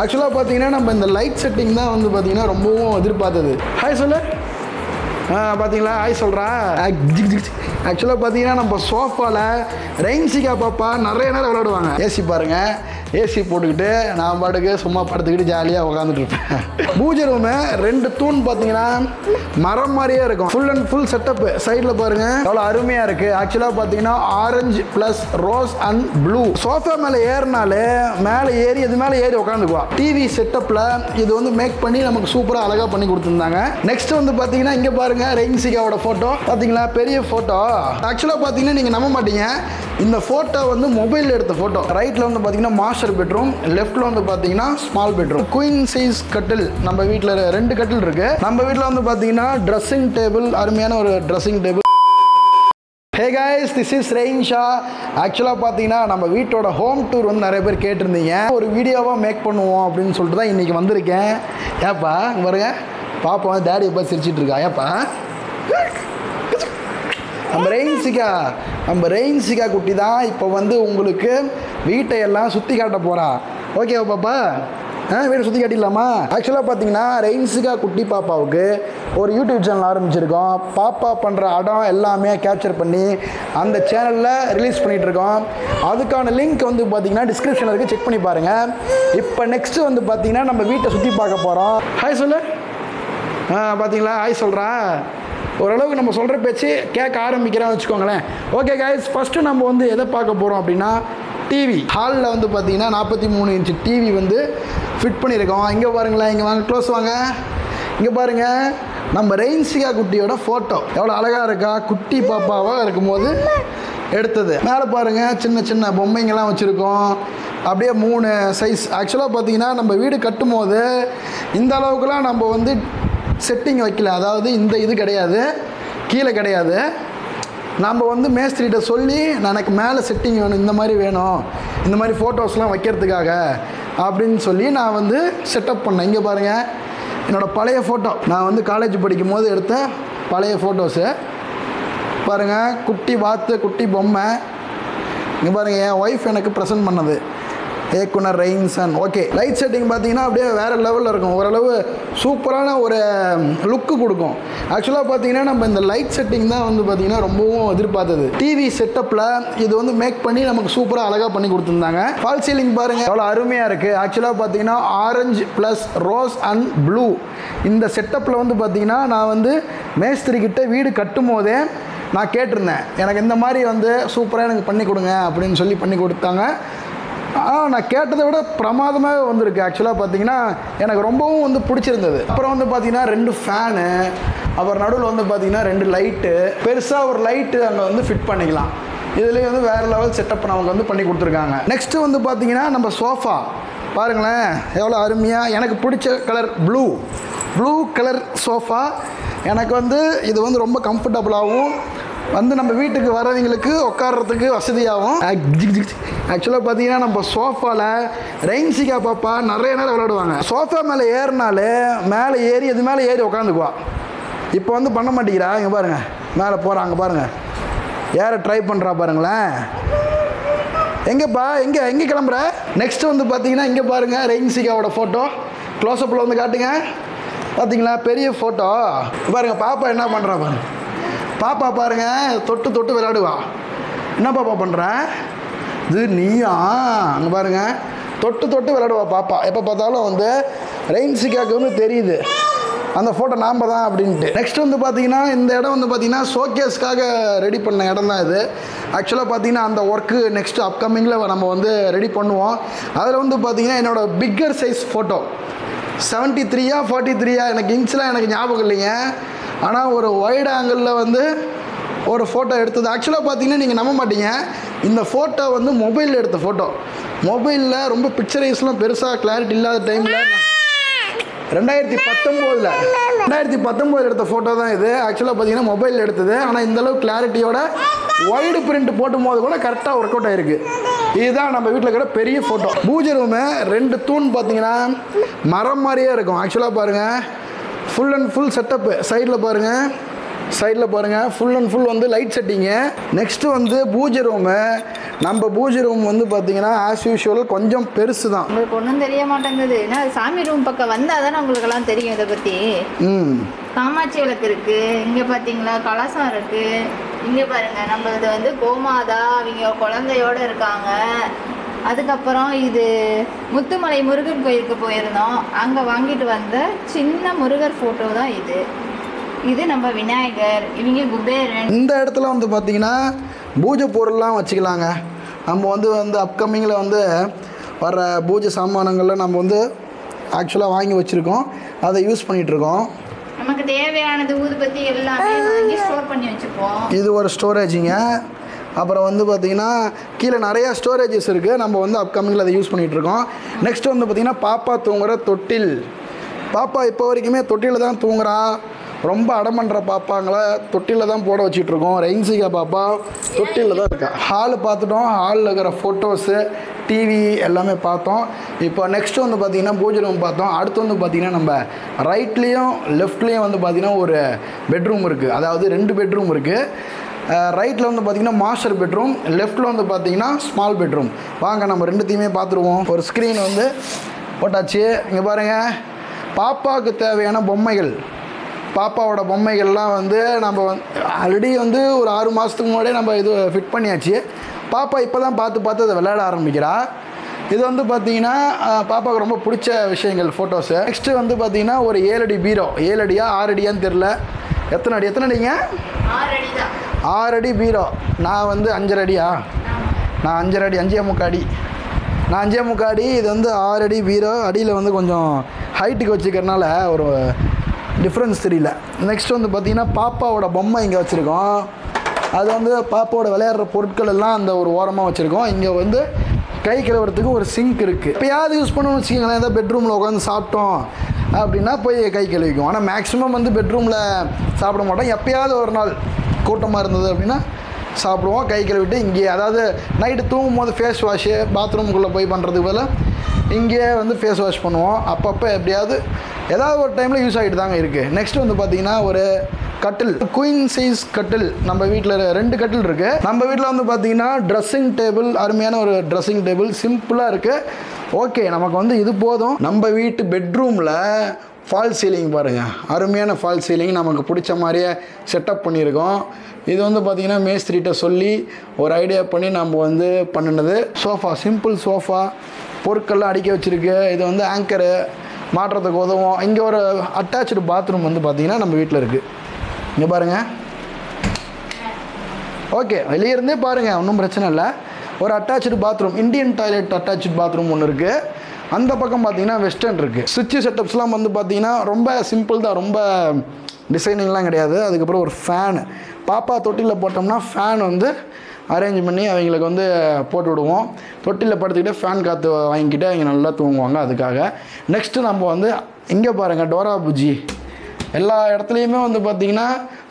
ஆக்சுவலாக பார்த்தீங்கன்னா நம்ம இந்த லைட் செட்டிங் தான் வந்து பார்த்தீங்கன்னா ரொம்பவும் எதிர்பார்த்தது. ஹாய் சொல்லு. பார்த்தீங்களா? ஹாய் சொல்கிறா ஆக்சுவலாக பார்த்தீங்கன்னா நம்ம சோஃபாவில் ரெயின்சிகா பாப்பா நிறைய நேரம் விளையாடுவாங்க. ஏசி பாருங்கள் ஏசி போட்டுக்கிட்டு நான் பாட்டுக்கு சும்மா படுத்துக்கிட்டு ஜாலியாக உட்காந்துட்டு இருப்பேன். பூஜை ரூமு ரெண்டு தூண் பார்த்தீங்கன்னா மரம் மாதிரியே இருக்கும். ஃபுல் அண்ட் ஃபுல் செட்டப் சைடில் பாருங்கள் எவ்வளோ அருமையாக இருக்குது ஆக்சுவலாக பார்த்தீங்கன்னா orange plus rose and blue sofa மேலே ஏறினாலே மேலே ஏறி இது மேலே ஏறி உட்காந்துக்குவா டிவி செட்டப்பில் இது வந்து மேக் பண்ணி நமக்கு சூப்பராக அழகாக பண்ணி கொடுத்துருந்தாங்க. நெக்ஸ்ட் வந்து பார்த்தீங்கன்னா இங்கே பாருங்கள் ரெயின்சிகாவோட ஃபோட்டோ பார்த்தீங்களா பெரிய ஃபோட்டோ ஆக்சுவலாக பார்த்தீங்கன்னா நீங்கள் நம்ப மாட்டீங்க. இந்த ஃபோட்டோ வந்து மொபைலில் எடுத்த ஃபோட்டோ ரைட்டில் வந்து பார்த்தீங்கன்னா மாஸ்டர் பெட்ரூம் லெஃப்ட்டில் வந்து பார்த்தீங்கன்னா ஸ்மால் பெட்ரூம் குயின் சைஸ் கட்டில் நம்ம வீட்டில் ரெண்டு கட்டில் இருக்கு. நம்ம வீட்டில் வந்து பார்த்தீங்கன்னா ட்ரெஸ்ஸிங் டேபிள் அருமையான ஒரு dressing table hey guys this is ரெயின்ஷா ஆக்சுவலாக பார்த்தீங்கன்னா நம்ம வீட்டோட ஹோம் டூர் வந்து நிறைய பேர் கேட்டிருந்தீங்க. ஒரு வீடியோவாக மேக் பண்ணுவோம் அப்படின்னு சொல்லிட்டு தான் இன்றைக்கி வந்திருக்கேன். ஏப்பா பாருங்க. பாப்பா டேடி எப்போ சிரிச்சிட்டு இருக்கா? ஏப்பா? நம்ம ரெயின்சிகா நம்ம ரெயின்சிகா குட்டி தான் இப்போ வந்து உங்களுக்கு வீட்டை எல்லாம் சுற்றி காட்ட போகிறா ஓகேவா பாப்பா? ஆ வீடு சுற்றி காட்டிடலாமா? ஆக்சுவலாக பார்த்தீங்கன்னா ரெயின்சிகா குட்டி பாப்பாவுக்கு ஒரு யூடியூப் சேனல் ஆரம்பிச்சிருக்கோம். பாப்பா பண்ணுற அடம் எல்லாமே கேப்சர் பண்ணி அந்த சேனலில் ரிலீஸ் பண்ணிகிட்ருக்கோம் அதுக்கான லிங்க் வந்து பார்த்தீங்கன்னா டிஸ்கிரிப்ஷனில் இருக்குது செக் பண்ணி பாருங்கள் இப்போ நெக்ஸ்ட்டு வந்து பார்த்தீங்கன்னா நம்ம வீட்டை சுற்றி பார்க்க போகிறோம் ஹாய் சொல்லு. ஆ பார்த்தீங்களா ஹாய் சொல்கிறா ஓரளவுக்கு நம்ம சொல்கிற பேச்சு கேட்க ஆரம்பிக்கிறோம் வச்சுக்கோங்களேன். ஓகே கைஸ் ஃபஸ்ட்டு நம்ம வந்து எதை பார்க்க போகிறோம் அப்படின்னா டிவி ஹாலில் வந்து பார்த்தீங்கன்னா நாற்பத்தி மூணு இன்ச்சு டிவி வந்து ஃபிட் பண்ணியிருக்கோம். இங்கே பாருங்களேன் இங்கே வாங்க க்ளோஸ் வாங்க. இங்கே பாருங்கள் நம்ம ரெயின்சிகா குட்டியோட ஃபோட்டோ எவ்வளோ அழகாக இருக்கா? குட்டி பாப்பாவாக இருக்கும்போது எடுத்தது. மேலே பாருங்கள் சின்ன சின்ன பொம்மைங்கள்லாம் வச்சுருக்கோம். அப்படியே மூணு சைஸ் ஆக்சுவலாக பார்த்தீங்கன்னா நம்ம வீடு கட்டும் போது இந்த அளவுக்குலாம் நம்ம வந்து செட்டிங் வைக்கல. அதாவது இந்த இது கிடையாது கீழே கிடையாது. நம்ம வந்து மேஸ்திரிகிட்ட சொல்லி எனக்கு மேலே செட்டிங் வேணும் இந்த மாதிரி வேணும் இந்த மாதிரி ஃபோட்டோஸ்லாம் வைக்கிறதுக்காக அப்படின்னு சொல்லி நான் வந்து செட்டப் பண்ணேன். இங்கே பாருங்கள் என்னோடய பழைய ஃபோட்டோ நான் வந்து காலேஜ் படிக்கும் போது எடுத்த பழைய ஃபோட்டோஸு பாருங்கள் குட்டி வாத்து குட்டி பொம்மை. இங்கே பாருங்கள் என் ஒய்ஃப் எனக்கு ப்ரெசென்ட் பண்ணது. ஏக்குனர் ரெயின்சன். ஓகே லைட் செட்டிங் பார்த்தீங்கன்னா அப்படியே வேறு லெவலில் இருக்கும். ஓரளவு சூப்பரான ஒரு லுக்கு கொடுக்கும். ஆக்சுவலாக பார்த்தீங்கன்னா நம்ம இந்த லைட் செட்டிங் தான் வந்து பார்த்தீங்கன்னா ரொம்பவும் எதிர்பார்த்தது. டிவி செட்டப்பில் இது வந்து மேக் பண்ணி நமக்கு சூப்பராக அழகாக பண்ணி கொடுத்துருந்தாங்க. ஃபால் சீலிங் பாருங்கள் எவ்வளோ அருமையாக இருக்குது ஆக்சுவலாக பார்த்தீங்கன்னா orange plus rose and blue இந்த செட்டப்பில் வந்து பார்த்தீங்கன்னா நான் வந்து மேஸ்திரிக்கிட்ட வீடு கட்டும் போதே நான் கேட்டிருந்தேன். எனக்கு இந்த மாதிரி வந்து சூப்பராக எனக்கு பண்ணி கொடுங்க அப்படின்னு சொல்லி பண்ணி கொடுத்தாங்க. ஆனால் நான் கேட்டதை விட பிரமாதமாகவே வந்திருக்கு. ஆக்சுவலாக பார்த்தீங்கன்னா எனக்கு ரொம்பவும் வந்து பிடிச்சிருந்தது. அப்புறம் வந்து பார்த்தீங்கன்னா ரெண்டு ஃபேனு அப்புறம் நடுவில் வந்து பார்த்தீங்கன்னா ரெண்டு லைட்டு பெருசாக ஒரு லைட்டு அங்கே வந்து ஃபிட் பண்ணிக்கலாம். இதுலேயே வந்து வேறு லெவல் செட்டப் நமக்கு வந்து பண்ணி கொடுத்துருக்காங்க. நெக்ஸ்ட்டு வந்து பார்த்தீங்கன்னா நம்ம சோஃபா பாருங்களேன் எவ்வளோ அருமையாக எனக்கு பிடிச்ச colour blue blue colour sofa எனக்கு வந்து இது வந்து ரொம்ப கம்ஃபர்டபுளாகவும் வந்து நம்ம வீட்டுக்கு வரவங்களுக்கு உட்கார்றதுக்கு வசதியாகும். ஆக்சுவலாக பார்த்தீங்கன்னா நம்ம சோஃபாவில் ரெயின்சிகா பாப்பா நிறைய நேரம் விளையாடுவாங்க. சோஃபா மேலே ஏறினாலே மேலே ஏறி இது மேலே ஏறி உட்காந்துக்குவா இப்போ வந்து பண்ண மாட்டேங்கிறா. இங்கே பாருங்கள் மேலே போகிறாங்க பாருங்கள் ஏற ட்ரை பண்ணுறா பாருங்களேன். எங்கேப்பா? எங்கே எங்கே கிளம்புற? நெக்ஸ்ட் வந்து பார்த்தீங்கன்னா இங்கே பாருங்கள் ரெயின்சிகாவோட ஃபோட்டோ க்ளோஸ்அப்பில் வந்து காட்டுங்க. பார்த்தீங்களா? பெரிய ஃபோட்டோ பாருங்கள் பாப்பா என்ன பண்ணுறா பாருங்கள் பாப்பா பாருங்க தொட்டு தொட்டு விளையாடுவா. என்ன பாப்பா பண்ணுற இது நீயா? அங்கே பாருங்க தொட்டு தொட்டு விளையாடுவா பாப்பா. எப்போ பார்த்தாலும் வந்து ரெயின்சிகாவுக்கு வந்து தெரியுது. அந்த ஃபோட்டோ நாம் தான் அப்படின்ட்டு. நெக்ஸ்ட் வந்து பார்த்தீங்கன்னா இந்த இடம் வந்து பார்த்தீங்கன்னா ஷோகேஸ்க்காக ரெடி பண்ண இடம் தான் இது. ஆக்சுவலாக பார்த்தீங்கன்னா அந்த ஒர்க்கு நெக்ஸ்ட் அப்கமிங்கில் நம்ம வந்து ரெடி பண்ணுவோம். அதில் வந்து பார்த்தீங்கன்னா என்னோடய பிக்கர் சைஸ் ஃபோட்டோ செவன்ட்டி த்ரீயா ஃபார்ட்டி த்ரீயா எனக்கு இன்ச்லாம் எனக்கு ஞாபகம் இல்லைங்க. ஆனால் ஒரு வைட் ஆங்கிளில் வந்து ஒரு ஃபோட்டோ எடுத்தது. ஆக்சுவலாக பார்த்தீங்கன்னா நீங்கள் நம்ப மாட்டீங்க. இந்த ஃபோட்டோ வந்து மொபைலில் எடுத்த ஃபோட்டோ மொபைலில் ரொம்ப பிக்சரைஸ்லாம் பெருசாக கிளாரிட்டி இல்லாத டைமில் ரெண்டாயிரத்தி பத்தொம்போதில் ரெண்டாயிரத்தி பத்தொம்போதில் எடுத்த ஃபோட்டோ தான் இது. ஆக்சுவலாக பார்த்தீங்கன்னா மொபைலில் எடுத்தது. ஆனால் இந்தளவு கிளாரிட்டியோட ஒய்டு பிரிண்ட் போட்டும் போது கூட கரெக்டாக ஒர்க் அவுட் ஆயிருக்கு. இதுதான் நம்ம வீட்டில் இருக்கிற பெரிய ஃபோட்டோ பூஜை ரூமு ரெண்டு தூண் பார்த்தீங்கன்னா மரம் மாதிரியே இருக்கும். ஆக்சுவலாக பாருங்கள் ஃபுல் அண்ட் ஃபுல் செட்டப்பு சைடில் பாருங்கள் சைடில் பாருங்கள் ஃபுல் அண்ட் ஃபுல் வந்து லைட் செட்டிங்கு நெக்ஸ்ட்டு வந்து பூஜை ரூமு நம்ம பூஜை ரூம் வந்து பார்த்தீங்கன்னா ஆஸ் யூஷுவல் கொஞ்சம் பெருசு தான் உங்களுக்கு ஒன்றும் தெரிய மாட்டேங்குது. ஏன்னா சாமி ரூம் பக்கம் வந்தால் தானே உங்களுக்கெல்லாம் தெரியும் இதை பற்றி ம். காமாட்சி விளக்கு இருக்கு. இங்கே பார்த்தீங்களா கலசம் இருக்கு. இங்கே பாருங்க. நம்ம இது வந்து கோமாதா அவங்க குழந்தையோட இருக்காங்க. அதுக்கப்புறம் இது முத்துமலை முருகன் கோயிலுக்கு போயிருந்தோம். அங்கே வாங்கிட்டு வந்த சின்ன முருகர் ஃபோட்டோ தான் இது. இது நம்ம விநாயகர் இவங்க குபேரன். இந்த இடத்துல வந்து பார்த்தீங்கன்னா பூஜை பொருள்லாம் வச்சுக்கலாங்க. நம்ம வந்து வந்து அப்கமிங்கில் வந்து வர பூஜை சாமானங்களில் நம்ம வந்து ஆக்சுவலாக வாங்கி வச்சுருக்கோம். அதை யூஸ் பண்ணிகிட்ருக்கோம் நமக்கு தேவையானது ஊதுபத்தி எல்லாமே வாங்கி ஸ்டோர் பண்ணி வச்சுப்போம். இது ஒரு ஸ்டோரேஜிங்க அப்புறம் வந்து பார்த்திங்கன்னா கீழே நிறையா ஸ்டோரேஜஸ் இருக்குது நம்ம வந்து அப்கமிங்கில் அதை யூஸ் பண்ணிகிட்ருக்கோம் நெக்ஸ்ட் வந்து பார்த்திங்கன்னா பாப்பா தூங்குற தொட்டில். பாப்பா இப்போ வரைக்குமே தொட்டிலில் தான் தூங்குறா. ரொம்ப அடம் பண்ணுற பாப்பாங்களை தொட்டியில் தான் போட வச்சிட்ருக்கோம் ரெயின்சிகா பாப்பா தொட்டிலில் தான் இருக்கா. ஹால் பார்த்துட்டோம். ஹாலில் இருக்கிற ஃபோட்டோஸு டிவி எல்லாமே பார்த்தோம். இப்போ நெக்ஸ்ட்டு வந்து பார்த்திங்கன்னா பூஜை ரூம் பார்த்தோம். அடுத்து வந்து பார்த்திங்கன்னா நம்ம ரைட்லேயும் லெஃப்ட்லேயும் வந்து பார்த்திங்கன்னா ஒரு பெட்ரூம் இருக்குது அதாவது ரெண்டு பெட்ரூம் இருக்குது ரைட்டில் வந்து பார்த்தீங்கன்னா மாஸ்டர் பெட்ரூம் லெஃப்ட்டில் வந்து பார்த்திங்கன்னா ஸ்மால் பெட்ரூம் வாங்க நம்ம ரெண்டுத்தையுமே பார்த்துருவோம் ஒரு ஸ்க்ரீன் வந்து போட்டாச்சு. இங்கே பாருங்கள் பாப்பாவுக்கு தேவையான பொம்மைகள். பாப்பாவோட பொம்மைகள்லாம் வந்து நம்ம வந்து ஆல்ரெடி வந்து ஒரு ஆறு மாதத்துக்கு முன்னாடியே நம்ம இது ஃபிட் பண்ணியாச்சு. பாப்பா இப்போ தான் பார்த்து பார்த்து அதை விளையாட ஆரம்பிக்கிறா. இது வந்து பார்த்தீங்கன்னா பாப்பாவுக்கு ரொம்ப பிடிச்ச விஷயங்கள் ஃபோட்டோஸு நெக்ஸ்ட்டு வந்து பார்த்தீங்கன்னா ஒரு ஏழடி பீரோ. ஏழு அடியா ஆறு அடியான்னு தெரில எத்தனை அடி? எத்தனை அடிங்க? தான் ஆறு அடி பீரோ. நான் வந்து அஞ்சரை அடியா நான் அஞ்சரை அடி அஞ்சே முக்கால் அடி நான் அஞ்சே முக்கால் அடி இது வந்து ஆறு அடி பீரோ. அடியில் வந்து கொஞ்சம் ஹைட்டுக்கு வச்சுக்கிறனால ஒரு டிஃப்ரென்ஸ் தெரியல. நெக்ஸ்ட் வந்து பார்த்திங்கன்னா பாப்பாவோட பொம்மை இங்கே வச்சுருக்கோம். அது வந்து பாப்பாவோட விளையாடுற பொருட்கள் எல்லாம் அந்த ஒரு ஓரமாக வச்சுருக்கோம். இங்கே வந்து கை கழுவுறதுக்கு ஒரு சிங்க் இருக்குது எப்பயாவது யூஸ் பண்ணணும்னு வச்சுக்கோங்களேன் ஏதாவது பெட்ரூமில் உட்காந்து சாப்பிட்டோம் அப்படின்னா போய் கை கழுவிக்கும் ஆனால் மேக்ஸிமம் வந்து பெட்ரூமில் சாப்பிட மாட்டோம். எப்பயாவது ஒரு நாள் கூட்டமாக இருந்தது அப்படின்னா சாப்பிடுவோம். கை கழுவிட்டு இங்கே அதாவது நைட்டு தூங்கும் போது ஃபேஸ் வாஷு பாத்ரூமுக்குள்ளே போய் பண்ணுறதுக்கு பதிலாக இங்கே வந்து ஃபேஸ் வாஷ் பண்ணுவோம். அப்பப்போ எப்படியாவது ஏதாவது ஒரு டைமில் யூஸ் ஆகிட்டு தாங்க இருக்குது நெக்ஸ்ட் வந்து பார்த்திங்கன்னா ஒரு கட்டில் குயின் சைஸ் கட்டில். நம்ம வீட்டில் ரெண்டு கட்டில் இருக்குது நம்ம வீட்டில் வந்து பார்த்திங்கன்னா ட்ரெஸ்ஸிங் டேபிள் அருமையான ஒரு ட்ரெஸ்ஸிங் டேபிள் சிம்பிளாக இருக்குது ஓகே நமக்கு வந்து இது போதும். நம்ம வீட்டு பெட்ரூமில் ஃபால் சீலிங் பாருங்கள் அருமையான ஃபால் சீலிங் நமக்கு பிடிச்ச மாதிரியே செட்டப் பண்ணியிருக்கோம். இது வந்து பார்த்திங்கன்னா மேஸ்திரிட்ட சொல்லி ஒரு ஐடியா பண்ணி நம்ம வந்து பண்ணினது. சோஃபா சிம்பிள் சோஃபா பொருட்கள்லாம் அடிக்க வச்சுருக்கு. இது வந்து ஆங்கரு மாற்றுறதுக்கு உதவும். இங்கே ஒரு அட்டாச்சு பாத்ரூம் வந்து பார்த்திங்கன்னா நம்ம வீட்டில் இருக்குது இங்கே பாருங்கள் ஓகே வெளியே இருந்தே பாருங்கள் ஒன்றும் பிரச்சனை இல்லை. ஒரு attach bathroom Indian toilet attach bathroom ஒன்று இருக்குது அந்த பக்கம் பார்த்தீங்கன்னா வெஸ்டர்ன் இருக்குது சுவிட்ச் செட்டப்ஸ்லாம் வந்து பார்த்தீங்கன்னா ரொம்ப சிம்பிள் தான் ரொம்ப டிசைனிங்லாம் கிடையாது. அதுக்கப்புறம் ஒரு ஃபேனு பாப்பா தொட்டியில் போட்டோம்னா ஃபேன் வந்து அரேஞ்ச் பண்ணி அவங்களுக்கு வந்து போட்டு விடுவோம். தொட்டியில் படுத்துக்கிட்டு ஃபேன் காற்று வாங்கிக்கிட்டு அவங்க நல்லா தூங்குவாங்க அதுக்காக. நெக்ஸ்ட்டு நம்ம வந்து இங்கே பாருங்கள் டோரா புஜி. எல்லா இடத்துலையுமே வந்து பார்த்திங்கன்னா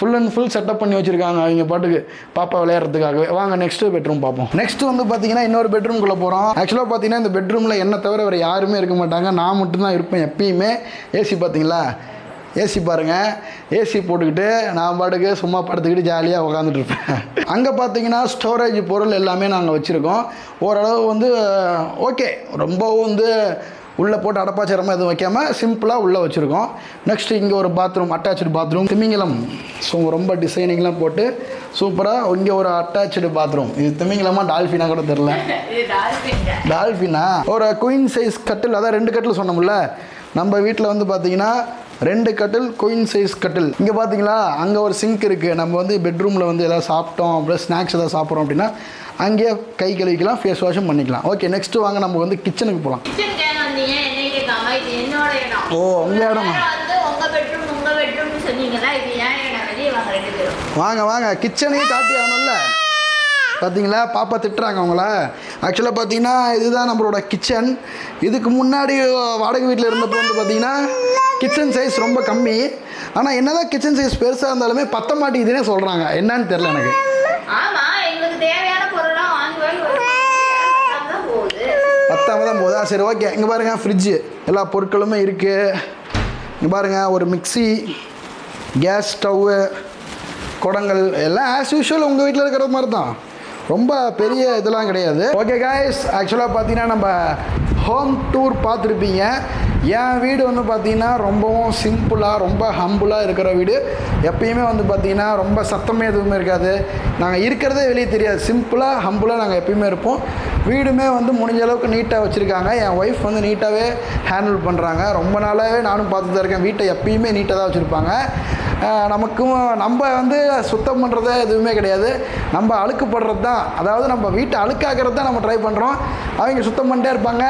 ஃபுல் அண்ட் ஃபுல் செட்டப் பண்ணி வச்சுருக்காங்க அவங்க பாட்டுக்கு. பாப்பா விளையாடுறதுக்காகவே. வாங்க நெக்ஸ்ட் பெட்ரூம் பார்ப்போம் நெக்ஸ்ட் வந்து பார்த்தீங்கன்னா இன்னொரு பெட்ரூம்குள்ளே போகிறோம் ஆக்சுவலாக பார்த்தீங்கன்னா இந்த பெட்ரூமில் என்ன தவிர வேறு யாருமே இருக்க மாட்டாங்க. நான் மட்டும்தான் இருப்பேன் எப்பயுமே. ஏசி பார்த்தீங்களா ஏசி பாருங்கள் ஏசி போட்டுக்கிட்டு நான் பாட்டுக்கு சும்மா படுத்துக்கிட்டு ஜாலியாக உக்காந்துட்டு இருப்பேன். அங்கே பார்த்தீங்கன்னா ஸ்டோரேஜ் பொருள் எல்லாமே நாங்கள் வச்சுருக்கோம். ஓரளவு வந்து ஓகே ரொம்பவும் வந்து உள்ளே போட்டு அடப்பாச்சிரமாக எதுவும் வைக்காம சிம்பிளாக உள்ளே வச்சுருக்கோம். நெக்ஸ்ட் இங்கே ஒரு பாத்ரூம் அட்டாச்சு பாத்ரூம் திமிங்கலம். ஸோ ரொம்ப டிசைனிங்லாம் போட்டு சூப்பராக இங்கே ஒரு அட்டாச்சு பாத்ரூம் இது திமிங்கலமா டால்ஃபினா கூட தெரில டால்ஃபினா ஒரு குயின் சைஸ் கட்டில் அதான் ரெண்டு கட்டில் சொன்னோம்ல. நம்ம வீட்டில் வந்து பார்த்தீங்கன்னா ரெண்டு கட்டில் குயின் சைஸ் கட்டில் இங்கே பார்த்தீங்களா அங்கே ஒரு சிங்க் இருக்குது நம்ம வந்து பெட்ரூமில் வந்து எதாவது சாப்பிட்டோம் அப்படியே ஸ்நாக்ஸ் எதாவது சாப்பிட்றோம் அப்படின்னா அங்கேயே கை கழுவிக்கலாம் ஃபேஸ் வாஷும் பண்ணிக்கலாம். ஓகே நெக்ஸ்ட்டு வாங்க நம்ம வந்து கிச்சனுக்கு போகலாம் என்னை ஓ, உங்க இடமா? வாங்க வாங்க கிச்சனையும் காட்டி ஆகணும்ல. பார்த்தீங்களா பாப்பா திட்டுறாங்க அவங்கள. ஆக்சுவலாக பார்த்தீங்கன்னா இதுதான் நம்மளோட கிச்சன் இதுக்கு முன்னாடி வாடகை வீட்டில் இருந்தப்போ வந்து பார்த்தீங்கன்னா கிச்சன் சைஸ் ரொம்ப கம்மி. ஆனால் என்னதான் கிச்சன் சைஸ் பெருசாக இருந்தாலுமே பத்த மாட்டேங்குதுன்னே சொல்கிறாங்க என்னன்னு தெரில எனக்கு. ஆமா எங்களுக்கு தேவையான பொருள்லாம் வாங்கி வாங்கி வச்சு தான் போகுது பத்தாம தான் போதா சரி ஓகே இங்கே பாருங்கள் ஃப்ரிட்ஜு எல்லா பொருட்களுமே இருக்குது இங்கே பாருங்கள் ஒரு மிக்ஸி கேஸ் ஸ்டவ்வு குடங்கள் எல்லாம் ஆஸ் யூஷுவல் உங்கள் வீட்டில் இருக்கிற மாதிரி தான் ரொம்ப பெரிய இதெல்லாம் கிடையாது. ஓகே காய்ஸ் ஆக்சுவலாக பார்த்தீங்கன்னா நம்ம ஹோம் டூர் பார்த்துருப்பீங்க. என் வீடு வந்து பார்த்திங்கன்னா ரொம்பவும் சிம்பிளாக ரொம்ப ஹம்புளாக இருக்கிற வீடு. எப்பயுமே வந்து பார்த்திங்கன்னா ரொம்ப சத்தமே எதுவுமே இருக்காது. நாங்கள் இருக்கிறதே வெளியே தெரியாது. சிம்பிளாக ஹம்புளாக நாங்கள் எப்பயுமே இருப்போம். வீடுமே வந்து முடிஞ்ச அளவுக்கு நீட்டாக வச்சுருக்காங்க. என் ஒய்ஃப் வந்து நீட்டாகவே ஹேண்டில் பண்ணுறாங்க ரொம்ப நாளாகவே நானும் பார்த்து தான் இருக்கேன். வீட்டை எப்பயுமே நீட்டாக தான் வச்சுருப்பாங்க. நமக்கும் நம்ம வந்து சுத்தம் பண்ணுறது எதுவுமே கிடையாது. நம்ம அழுக்குப்படுறது தான் அதாவது நம்ம வீட்டை அழுக்காக்கிறது தான் நம்ம ட்ரை பண்ணுறோம் அவங்க சுத்தம் பண்ணிட்டே இருப்பாங்க.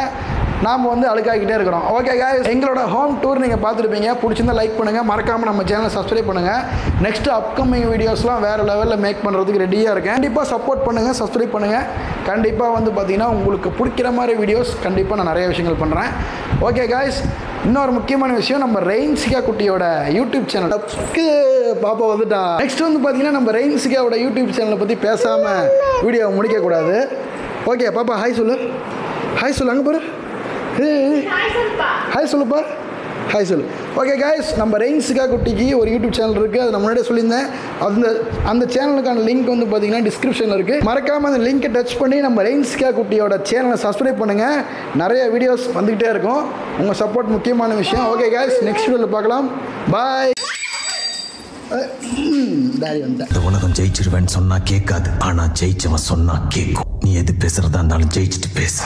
நாம் வந்து அழுக்காக்கிட்டே இருக்கிறோம் ஓகே guys. எங்களோட ஹோம் டூர் நீங்கள் பார்த்துருப்பீங்க. பிடிச்சிருந்தா லைக் பண்ணுங்கள் மறக்காமல் நம்ம சேனலை சப்ஸ்கிரைப் பண்ணுங்கள் நெக்ஸ்ட் அப்கமிங் வீடியோஸ்லாம் வேறு லெவலில் மேக் பண்ணுறதுக்கு ரெடியாக இருக்கேன். கண்டிப்பாக சப்போர்ட் பண்ணுங்கள் சப்ஸ்கிரைப் பண்ணுங்கள் கண்டிப்பாக வந்து பார்த்தீங்கன்னா உங்களுக்கு பிடிக்கிற மாதிரி வீடியோஸ் கண்டிப்பாக நான் நிறைய விஷயங்கள் பண்ணுறேன் ஓகே காய்ஸ் இன்னொரு முக்கியமான விஷயம் நம்ம ரெயின்சிகா குட்டியோட யூடியூப் சேனலுக்கு பாப்பா வந்துட்டா. நெக்ஸ்ட் வந்து பார்த்தீங்கன்னா நம்ம ரெயின்சிகாவோட யூடியூப் சேனலை பற்றி பேசாமல் வீடியோவை முடிக்கக்கூடாது. ஓகே பாப்பா ஹாய் சொல்லு. ஹாய் சொல்லு அங்கே பாரு. ஹாய் சொல்லுப்பா. ஹாய் சொல்லு. ஓகே காய்ஸ் நம்ம ரெயின்ஸுக்கா குட்டிக்கு ஒரு யூடியூப் சேனல் இருக்குது அது நான் முன்னாடியே சொல்லியிருந்தேன். அந்த அந்த சேனலுக்கான லிங்க் வந்து பார்த்தீங்கன்னா டிஸ்கிரிப்ஷனில் இருக்குது மறக்காமல் அந்த லிங்க்கை டச் பண்ணி நம்ம ரெயின்சிகா குட்டியோட சேனலை சப்ஸ்கிரைப் பண்ணுங்கள் நிறைய வீடியோஸ் வந்துக்கிட்டே இருக்கும். உங்கள் சப்போர்ட் முக்கியமான விஷயம். ஓகே காய்ஸ் நெக்ஸ்ட் வீடியோவில் பார்க்கலாம். பாய் உலகம் ஜெயிச்சிருவேன்னு சொன்னா கேட்காது. ஆனா ஜெயிச்சவன் சொன்னா கேட்கும். நீ எது பேசுறதா இருந்தாலும் ஜெயிச்சுட்டு பேசு.